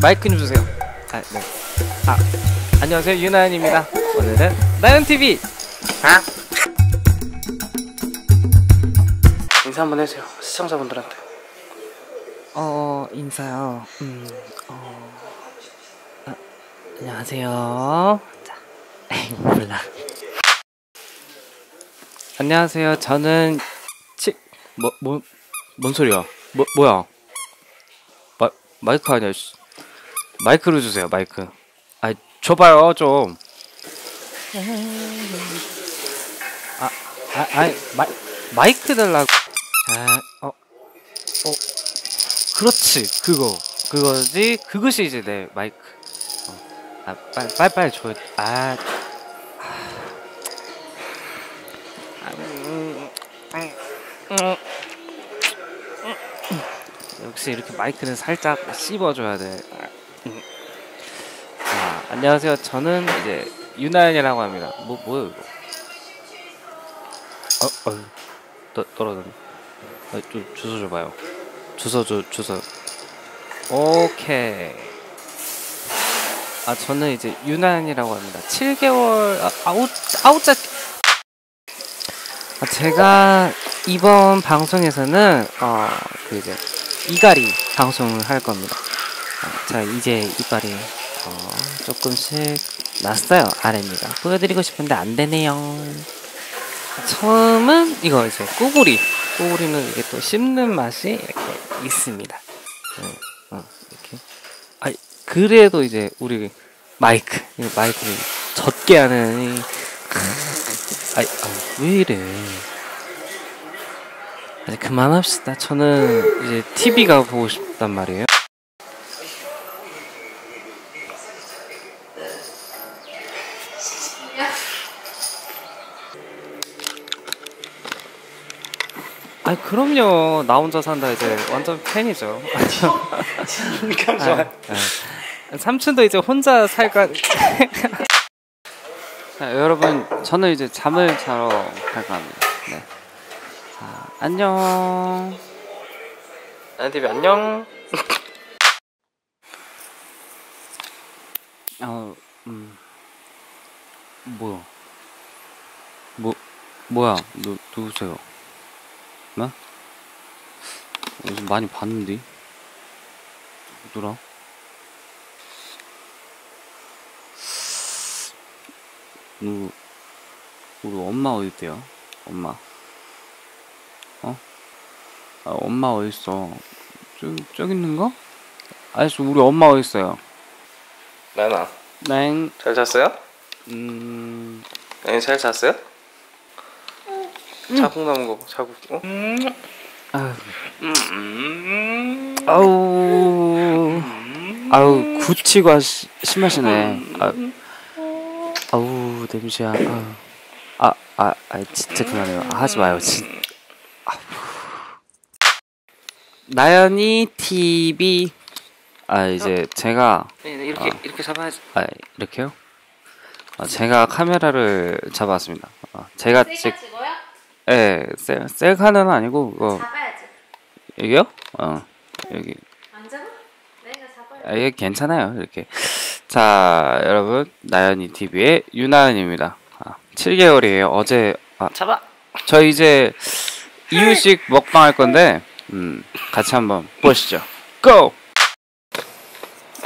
마이크 좀 주세요. 아, 네. 아, 안녕하세요. 유나연입니다. 오늘은 나연TV! 아? 인사 한번 해주세요. 시청자분들한테. 어, 인사요. 음, 어. 아, 안녕하세요. 자, 에이, 몰라. 안녕하세요. 저는 치, 뭐, 뭐, 뭔 소리야? 뭐, 뭐야? 마, 마이크 아니야. 씨. 마이크로 주세요. 마이크. 아, 줘봐요 좀. 아, 아, 아니 마, 마이크 달라고. 아, 어, 어, 그렇지. 그거, 그거지. 그것이 이제 내 마이크. 어. 아, 빨, 빨리 빨리 줘. 아. 아, 음, 음, 음. 역시 이렇게 마이크는 살짝 씹어줘야 돼. 안녕하세요. 저는 이제 유나연이라고 합니다. 뭐 뭐요 이거? 어, 어, 떠 떨어졌네. 아, 좀 주소 줘봐요. 주소 줘 주소. 오케이. 아 저는 이제 유나연이라고 합니다. 7개월 아, 아웃 아웃자. 아, 제가 이번 방송에서는 어그 이제 이갈이 방송을 할 겁니다. 어, 자 이제 이빨이 어, 조금씩 났어요 아래입니다. 보여드리고 싶은데 안 되네요. 처음은 이거 이제 꾸구리. 꾸구리는 이게 또 씹는 맛이 이렇게 있습니다. 네, 어, 이렇게. 아 그래도 이제 우리 마이크 이 마이크를 젖게 하는 이 아이 아, 왜 이래? 그만합시다. 저는 이제 TV가 보고 싶단 말이에요. 아 그럼요. 나 혼자 산다 이제 완전 팬이죠. 그러니까 좋아. 아, 아. 삼촌도 이제 혼자 살까. 자, 여러분 저는 이제 잠을 자러 갈까 합니다. 네. 자, 안녕. 나한테 안녕. 어, 음, 뭐야? 뭐, 뭐야? 누 누구세요? 나? 요즘 많이 봤는데. 누구더라? 누구? 우리 엄마 어디 있대요? 엄마. 어? 아, 엄마 어디 있어? 저기 저기 있는가? 아저씨 우리 엄마 어디 있어요? 나나 네. 잘 잤어요? 음. 네, 잘 잤어요? 자국 남은 거 자국. 어? 음. 아우. 아우 구치가 시, 심하시네. 아, 아우 냄새야. 아우. 아, 아, 아, 진짜 그만해요. 아, 하지 마요. 진. 아우. 나연이 TV. 아 이제 제가 네, 이렇게 아. 이렇게 잡아야지. 아 이렇게요? 아, 제가 카메라를 잡았습니다. 아, 제가 찍어요? 예, 셀 셀카는 아니고 그거 잡아야지. 여기요? 어 여기 앉아봐. 내가 잡아야 아, 이게 괜찮아요 이렇게. 자 여러분 나연이 TV의 유나연입니다. 아, 7개월이에요. 어제 아, 잡아. 저 이제 이유식 먹방 할 건데 음, 같이 한번 보시죠. 고!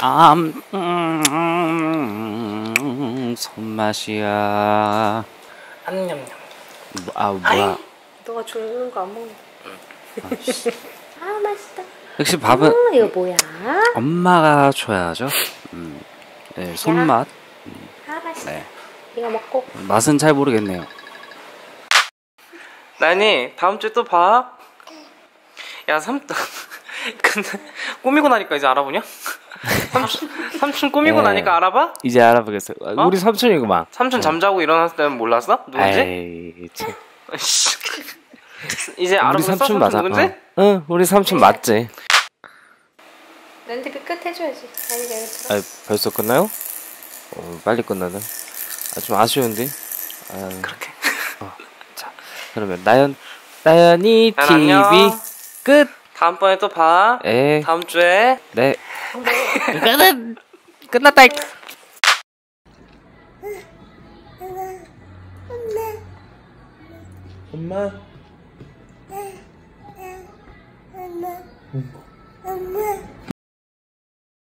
아, 음, 음, 손맛이야. 안녕냠. 뭐, 아, 뭐야. 너가 주는 거 안 먹는 아 맛있다. 역시 밥은 음, 이거 뭐야? 엄마가 줘야죠. 음, 네, 손맛. 아 맛있다. 네. 이거 먹고. 맛은 잘 모르겠네요. 나니 다음 주에 또 봐. 야 삼. 근데 꾸미고 나니까 이제 알아보냐? 삼촌 삼촌 꾸미고 네. 나니까 알아봐? 이제 알아보겠어요. 아, 어? 우리 삼촌이구만. 삼촌 잠자고 일어났을 때는 몰랐어? 누군지? 에이, 참. 씨. 이제 우리 알아보겠어? 삼촌 맞아. 누군지? 어. 응, 우리 삼촌 맞지. 렌트비 끝 해줘야지. 아니 내가 들어. 아, 벌써 끝나요? 어, 빨리 끝나네. 아, 좀 아쉬운데. 아, 그렇게. 자, 그러면 나연 나연이 나연 TV 안녕. 끝. 다음번에 또 봐. 에. 다음 주에. 네. 이거는 끝났다. 엄마. 네. 네. 엄마.